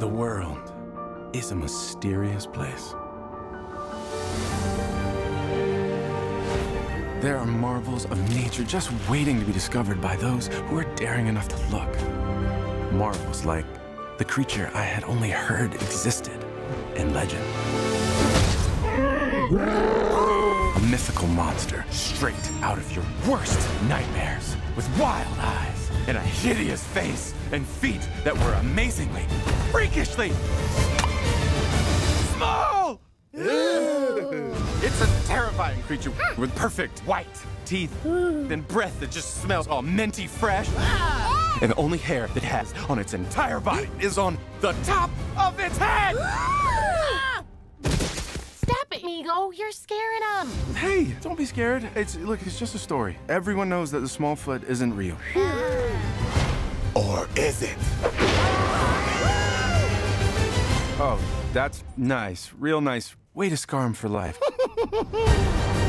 The world is a mysterious place. There are marvels of nature just waiting to be discovered by those who are daring enough to look. Marvels like the creature I had only heard existed in legend. A mythical monster straight out of your worst nightmares with wild eyes and a hideous face and feet that were amazingly, freakishly small! It's a terrifying creature hmm. with perfect white teeth and breath that just smells all minty fresh. Ah. And the only hair that has on its entire body is on the top of its head! Ah. Stop it, Migo. You're scaring him. Hey, don't be scared. It's look, it's just a story. Everyone knows that the Smallfoot isn't real. or is it? Oh, that's nice. Real nice. Way to scar him for life.